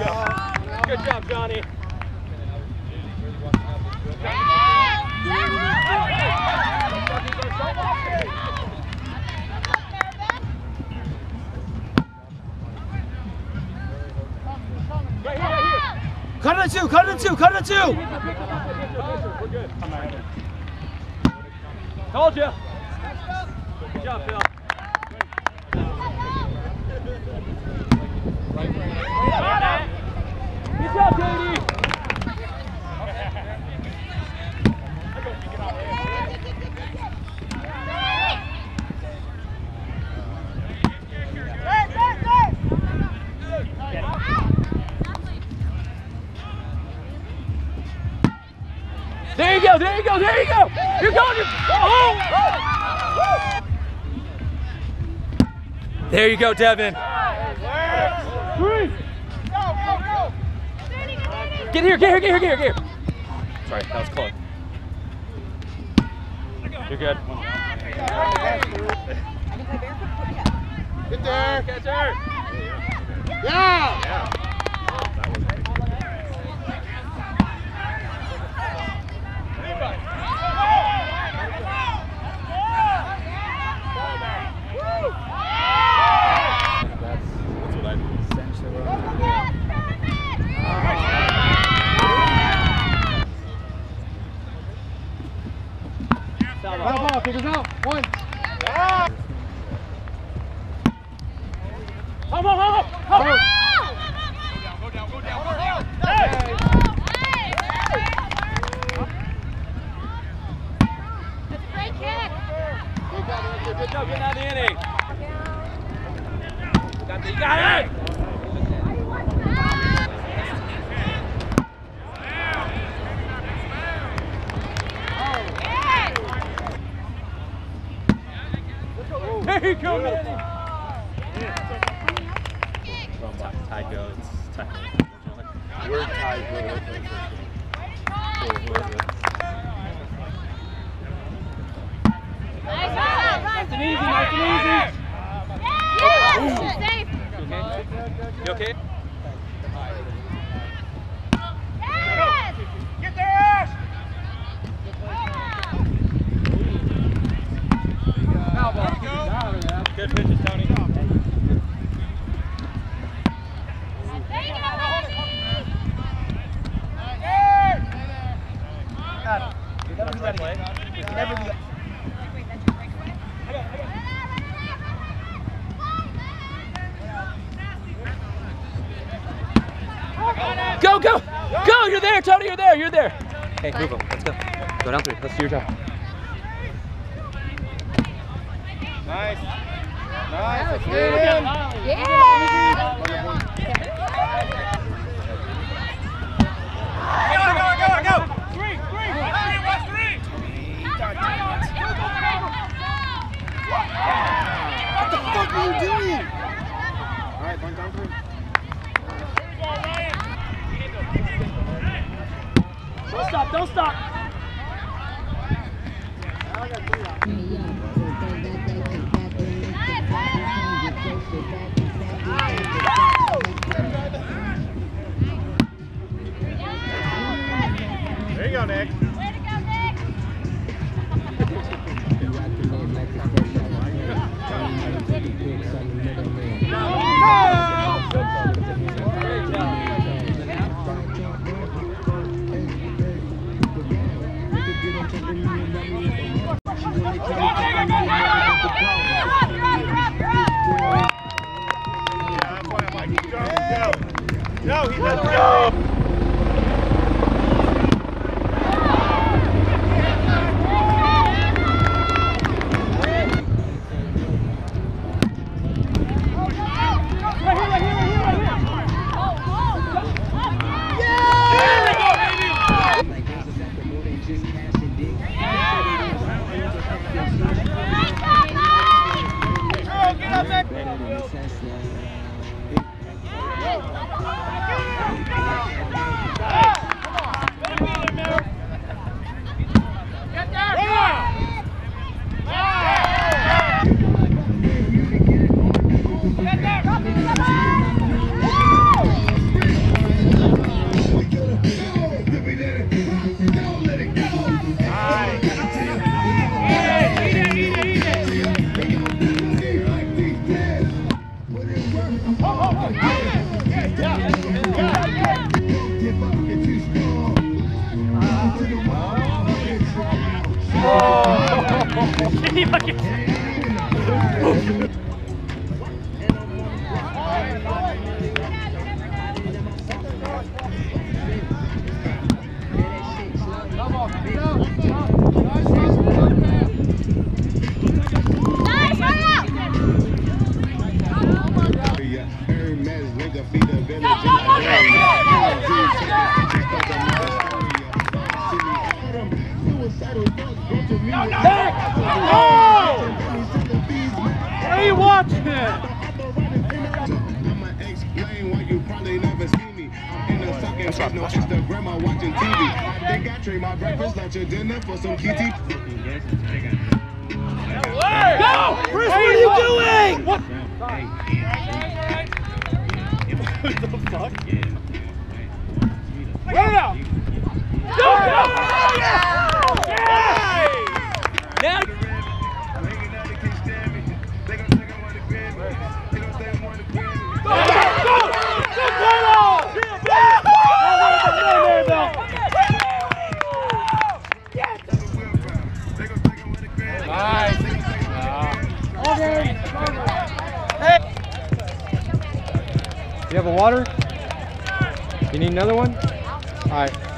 Nice. Good job, Johnny. Cut it to two, cut it to two, cut it to two. We're good. Told you. Good job, Phil. Good job, Katie. There you go, there you go, there you go. You're going to oh, oh. There you go, Devin. Get here, get here, get here, get here, get here. Sorry, that was close. You're good. Get there. Catcher. Yeah. Foul Kickers out. One. Yeah. vamos, home, There you go, Manny. Tyco, it's Tyco. We're tied. Nice and easy, nice and easy. You okay? Good Go, go, go! You're there, Tony. You're there. You're there. Hey, move him. Let's go. Go down three. Let's do your job. Nice. Nice. Get in. What the fuck are you doing? All right, one down three. Don't stop. Vem aqui. The sucking shit, no Instagram, I'm watching TV. I think I trade my breakfast, lunch, and dinner for some kitty. Go! Chris, what are you doing? What? the fuck? Out! Go, go! Now, You have water? You need another one? All right.